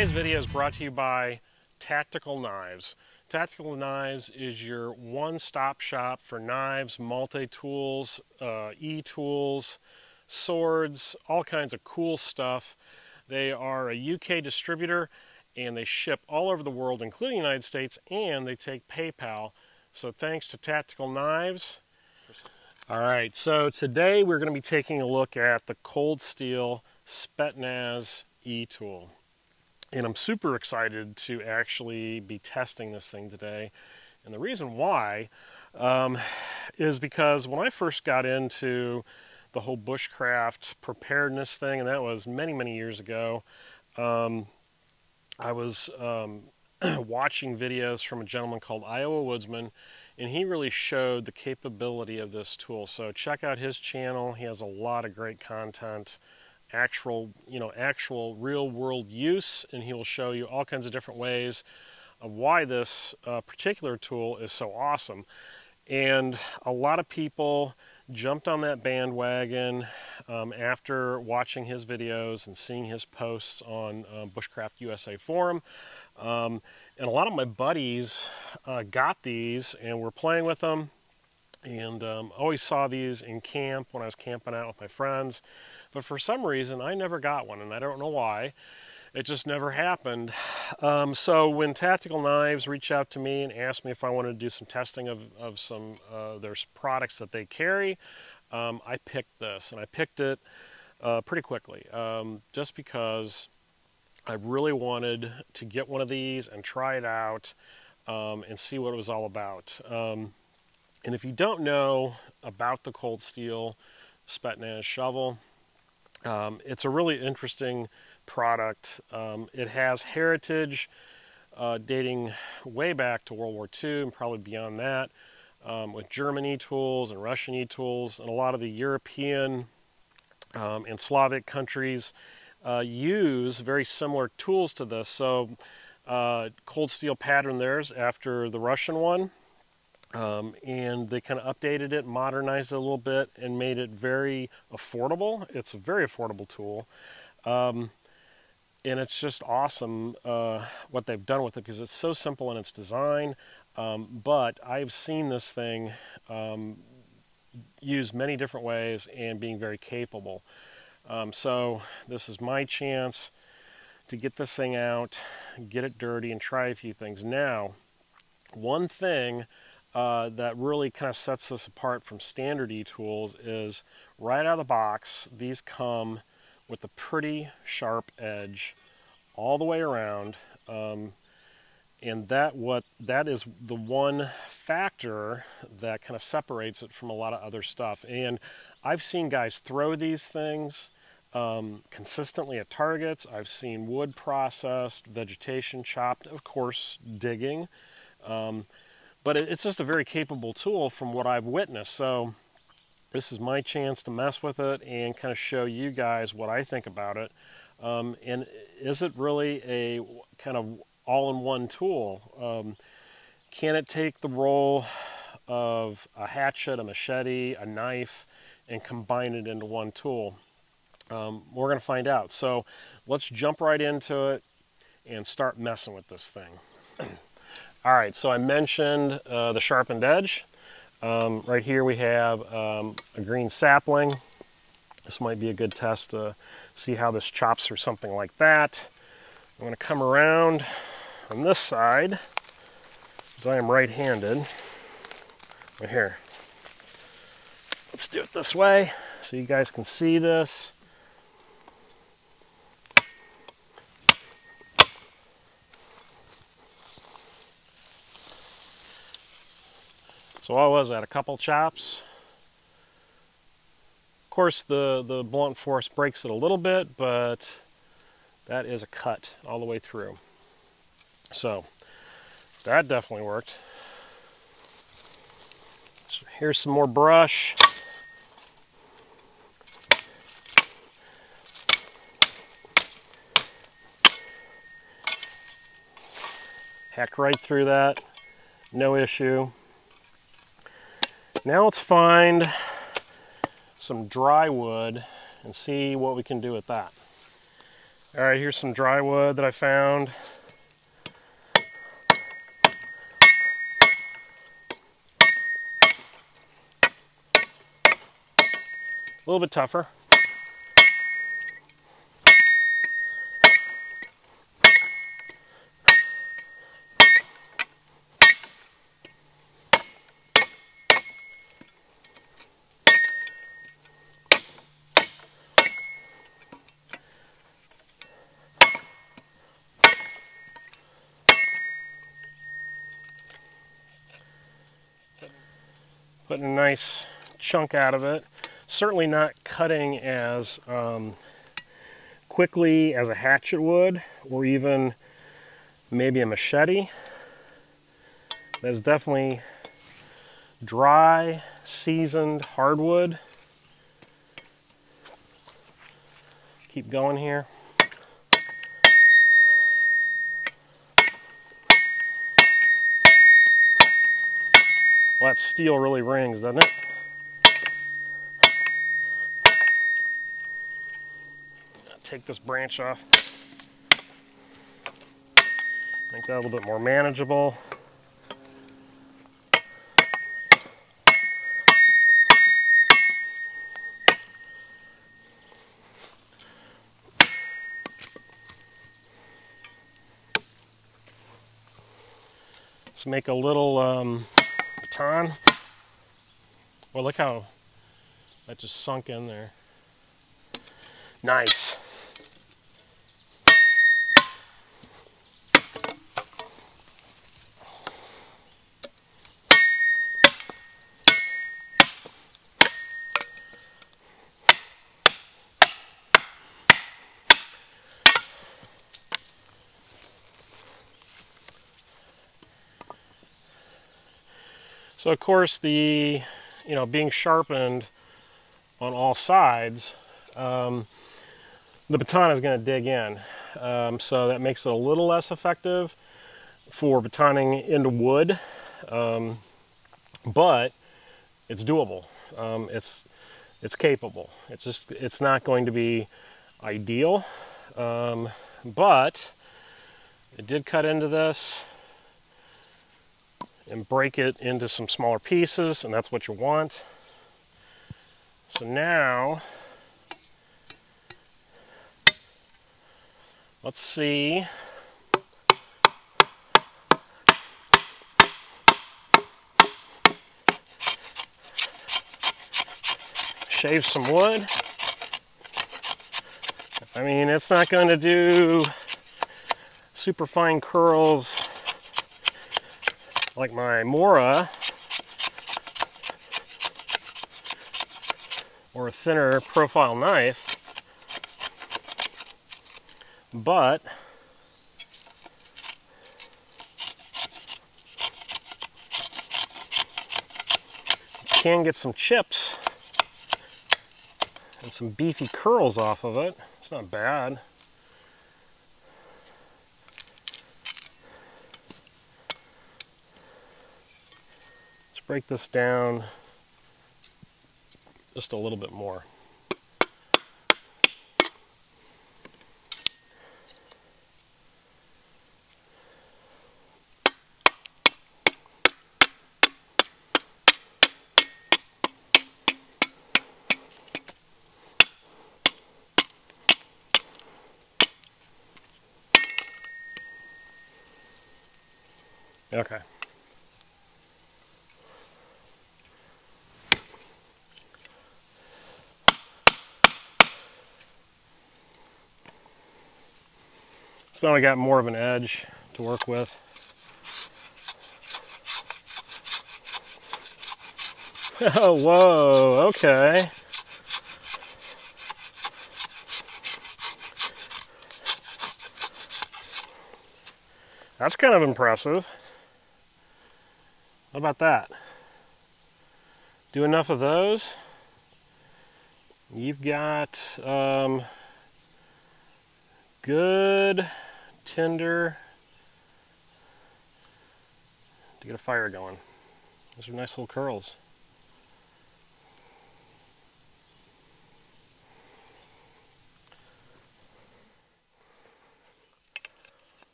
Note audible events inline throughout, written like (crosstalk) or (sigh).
Today's video is brought to you by Tactical Knives. Tactical Knives is your one-stop shop for knives, multi-tools, uh, e-tools, swords, all kinds of cool stuff. They are a UK distributor and they ship all over the world, including the United States, and they take PayPal. So thanks to Tactical Knives. All right, so today we're going to be taking a look at the Cold Steel Spetsnaz e-tool. And I'm super excited to actually be testing this thing today. And the reason why um, is because when I first got into the whole bushcraft preparedness thing, and that was many, many years ago, um, I was um, (clears throat) watching videos from a gentleman called Iowa Woodsman, and he really showed the capability of this tool. So check out his channel. He has a lot of great content actual, you know, actual real world use, and he will show you all kinds of different ways of why this uh, particular tool is so awesome. And a lot of people jumped on that bandwagon um, after watching his videos and seeing his posts on uh, Bushcraft USA forum. Um, and a lot of my buddies uh, got these and were playing with them and um, always saw these in camp when I was camping out with my friends. But for some reason, I never got one, and I don't know why. It just never happened. Um, so when Tactical Knives reached out to me and asked me if I wanted to do some testing of, of some uh, their products that they carry, um, I picked this, and I picked it uh, pretty quickly, um, just because I really wanted to get one of these and try it out um, and see what it was all about. Um, and if you don't know about the Cold Steel Spetsnaz shovel, um, it's a really interesting product. Um, it has heritage uh, dating way back to World War II and probably beyond that, um, with German e-tools and Russian e-tools, and a lot of the European um, and Slavic countries uh, use very similar tools to this. So uh, cold steel pattern theirs after the Russian one. Um, and they kind of updated it, modernized it a little bit, and made it very affordable. It's a very affordable tool. Um, and it's just awesome uh, what they've done with it because it's so simple in its design. Um, but I've seen this thing um, used many different ways and being very capable. Um, so this is my chance to get this thing out, get it dirty, and try a few things. Now, one thing uh, that really kind of sets this apart from standard e-tools is right out of the box, these come with a pretty sharp edge all the way around. Um, and that what that is the one factor that kind of separates it from a lot of other stuff. And I've seen guys throw these things um, consistently at targets. I've seen wood processed, vegetation chopped, of course, digging. Um, but it's just a very capable tool from what I've witnessed. So this is my chance to mess with it and kind of show you guys what I think about it. Um, and is it really a kind of all-in-one tool? Um, can it take the role of a hatchet, a machete, a knife, and combine it into one tool? Um, we're going to find out. So let's jump right into it and start messing with this thing. (clears throat) All right, so I mentioned uh, the sharpened edge. Um, right here we have um, a green sapling. This might be a good test to see how this chops or something like that. I'm going to come around on this side, because I am right-handed. Right here. Let's do it this way so you guys can see this. So what was that, a couple chops? Of course the, the blunt force breaks it a little bit, but that is a cut all the way through. So that definitely worked. So here's some more brush. Hack right through that, no issue. Now let's find some dry wood and see what we can do with that. All right, here's some dry wood that I found. A little bit tougher. Putting a nice chunk out of it certainly not cutting as um, quickly as a hatchet would, or even maybe a machete. That's definitely dry, seasoned hardwood. Keep going here. That steel really rings, doesn't it? take this branch off. Make that a little bit more manageable. Let's make a little um, baton. Well, look how that just sunk in there. Nice. So of course the, you know, being sharpened on all sides, um, the baton is going to dig in. Um, so that makes it a little less effective for batoning into wood, um, but it's doable. Um, it's it's capable. It's just it's not going to be ideal, um, but it did cut into this and break it into some smaller pieces, and that's what you want. So now, let's see. Shave some wood. I mean, it's not going to do super fine curls like my Mora or a thinner profile knife, but can get some chips and some beefy curls off of it. It's not bad. Break this down just a little bit more. Okay. So now I got more of an edge to work with. (laughs) Oh, whoa, okay. That's kind of impressive. How about that? Do enough of those. You've got um, good tinder to get a fire going. Those are nice little curls.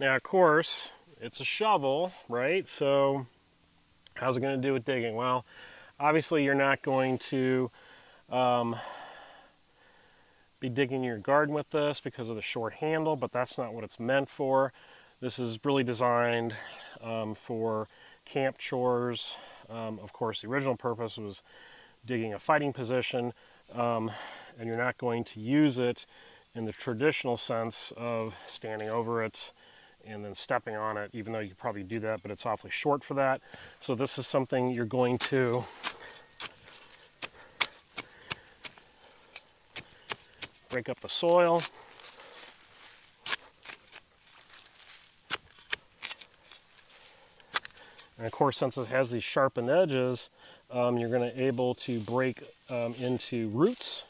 Now, of course, it's a shovel, right? So how's it going to do with digging? Well, obviously you're not going to um, be digging your garden with this because of the short handle, but that's not what it's meant for. This is really designed um, for camp chores. Um, of course, the original purpose was digging a fighting position, um, and you're not going to use it in the traditional sense of standing over it and then stepping on it, even though you probably do that, but it's awfully short for that. So this is something you're going to break up the soil. And of course, since it has these sharpened edges, um, you're going to able to break um, into roots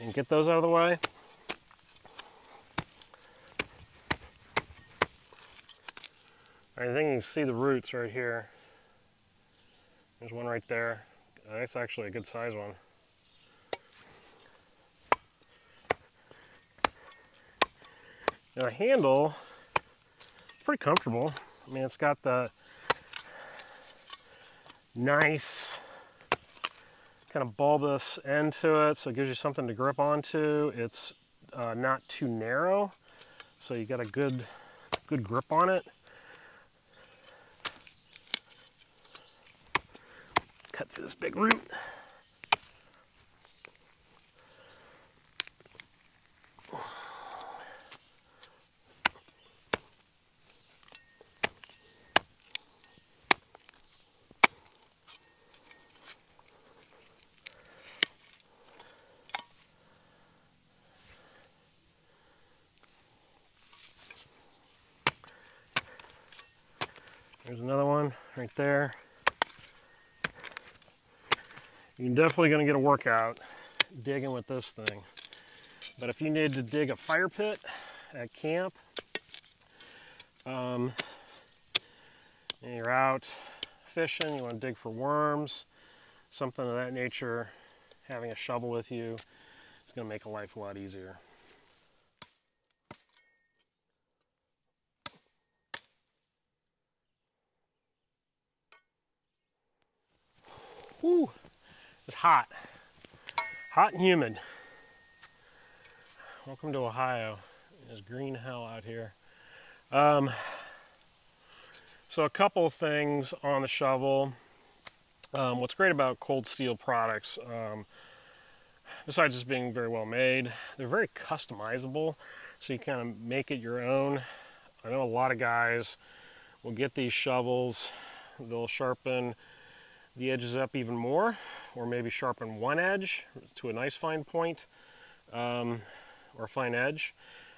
and get those out of the way. I think you can see the roots right here. There's one right there. Uh, that's actually a good size one. Now the handle, pretty comfortable. I mean, it's got the nice kind of bulbous end to it, so it gives you something to grip onto. It's uh, not too narrow, so you got a good, good grip on it. cut through this big root. There's another one right there. You're definitely going to get a workout digging with this thing. But if you need to dig a fire pit at camp, um, and you're out fishing, you want to dig for worms, something of that nature, having a shovel with you is going to make a life a lot easier. Whew. It's hot. Hot and humid. Welcome to Ohio. It's green hell out here. Um, so a couple of things on the shovel. Um, what's great about cold steel products, um, besides just being very well made, they're very customizable. So you kind of make it your own. I know a lot of guys will get these shovels, they'll sharpen the edges up even more or maybe sharpen one edge to a nice fine point um, or fine edge.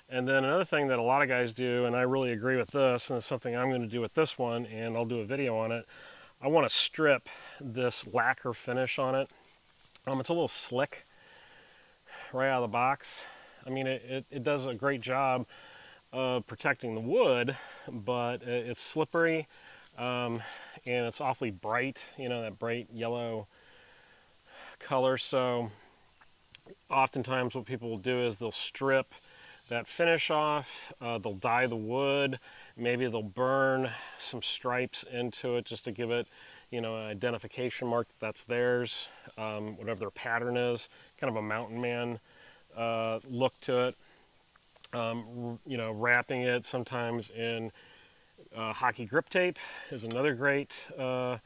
And then another thing that a lot of guys do, and I really agree with this, and it's something I'm going to do with this one, and I'll do a video on it. I want to strip this lacquer finish on it. Um, it's a little slick right out of the box. I mean, it, it, it does a great job of protecting the wood, but it's slippery um, and it's awfully bright, you know, that bright yellow color. So oftentimes what people will do is they'll strip that finish off, uh, they'll dye the wood, maybe they'll burn some stripes into it just to give it, you know, an identification mark that that's theirs, um, whatever their pattern is, kind of a mountain man uh, look to it. Um, you know, wrapping it sometimes in uh, hockey grip tape is another great uh,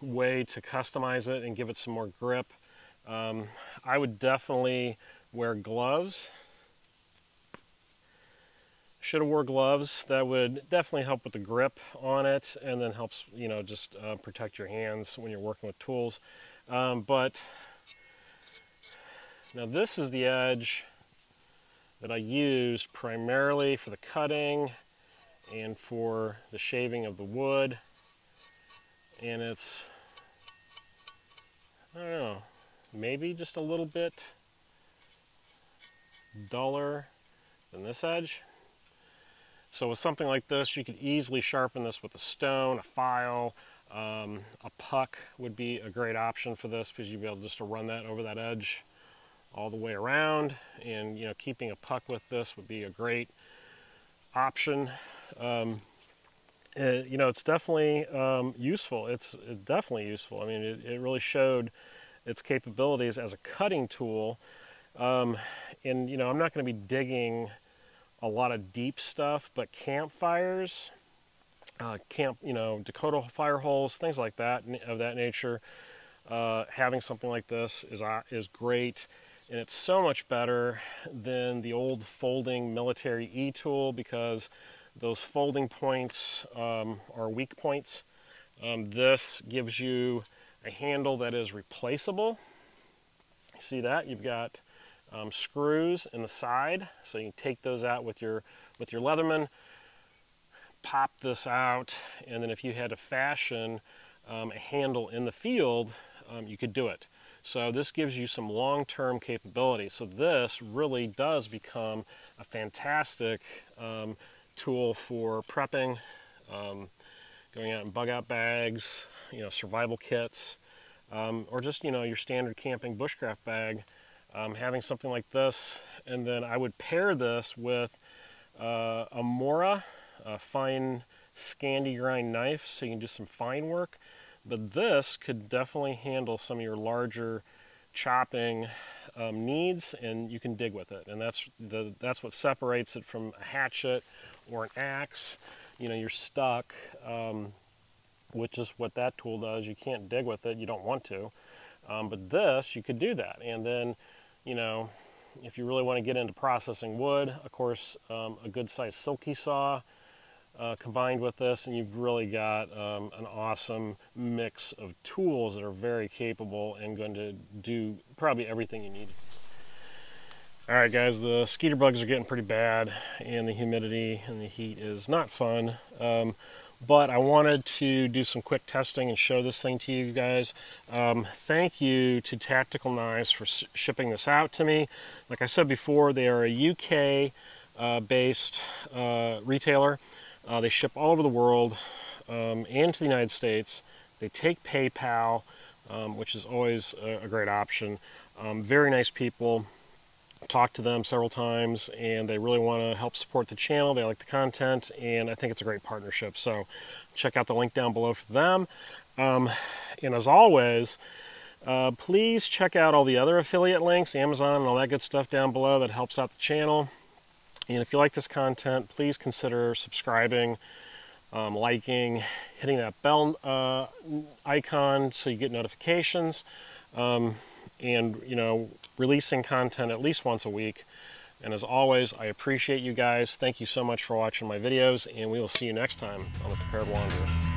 way to customize it and give it some more grip. Um, I would definitely wear gloves. Should have wore gloves. That would definitely help with the grip on it and then helps, you know, just uh, protect your hands when you're working with tools. Um, but now this is the edge that I use primarily for the cutting and for the shaving of the wood and it's I don't know maybe just a little bit duller than this edge so with something like this you could easily sharpen this with a stone, a file, um, a puck would be a great option for this because you'd be able just to run that over that edge all the way around and you know keeping a puck with this would be a great option. Um, it, you know, it's definitely um, useful. It's, definitely useful. I mean, it, it, really showed its capabilities as a cutting tool. Um, and, you know, I'm not going to be digging a lot of deep stuff, but campfires, uh, camp, you know, Dakota fire holes, things like that, of that nature, uh, having something like this is, uh, is great. And it's so much better than the old folding military E-tool because those folding points um, are weak points. Um, this gives you a handle that is replaceable. See that? You've got um, screws in the side, so you can take those out with your with your Leatherman. Pop this out, and then if you had to fashion um, a handle in the field, um, you could do it. So this gives you some long-term capability. So this really does become a fantastic um, tool for prepping, um, going out and bug out bags, you know, survival kits, um, or just, you know, your standard camping bushcraft bag. Um, having something like this, and then I would pair this with uh, a Mora, a fine Scandi grind knife, so you can do some fine work. But this could definitely handle some of your larger chopping um, needs, and you can dig with it. And that's the that's what separates it from a hatchet or an axe, you know, you're stuck, um, which is what that tool does. You can't dig with it, you don't want to. Um, but this, you could do that. And then, you know, if you really want to get into processing wood, of course, um, a good sized silky saw uh, combined with this, and you've really got um, an awesome mix of tools that are very capable and going to do probably everything you need. All right, guys, the skeeter bugs are getting pretty bad, and the humidity and the heat is not fun. Um, but I wanted to do some quick testing and show this thing to you guys. Um, thank you to Tactical Knives for shipping this out to me. Like I said before, they are a UK-based uh, uh, retailer. Uh, they ship all over the world um, and to the United States. They take PayPal, um, which is always a, a great option. Um, very nice people talked to them several times and they really want to help support the channel. They like the content and I think it's a great partnership. So check out the link down below for them. Um, and as always, uh, please check out all the other affiliate links, Amazon and all that good stuff down below that helps out the channel. And if you like this content, please consider subscribing, um, liking, hitting that bell uh, icon so you get notifications. Um, and, you know, releasing content at least once a week. And as always, I appreciate you guys. Thank you so much for watching my videos, and we will see you next time on The Prepared Wanderer.